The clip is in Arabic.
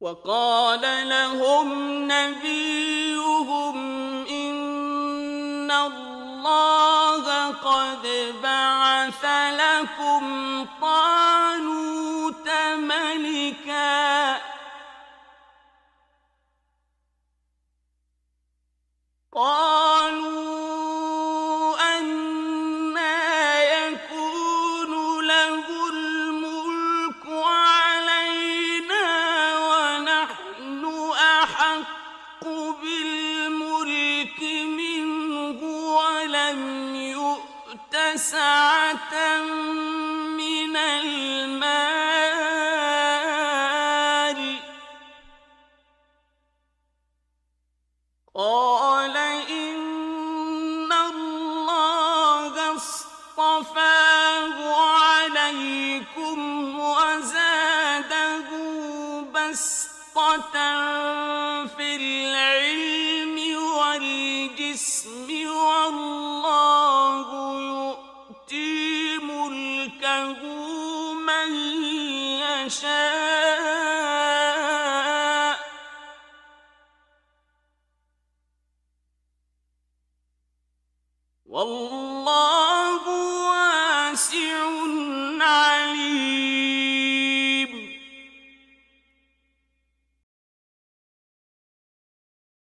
وقال لهم نبيهم إن الله قد بعث لكم طالوت ملكا. قالوا من المال. قال إن الله اصطفاه عليكم وزاده بسطة في العلم والجسم يهده من يشاء والله واسع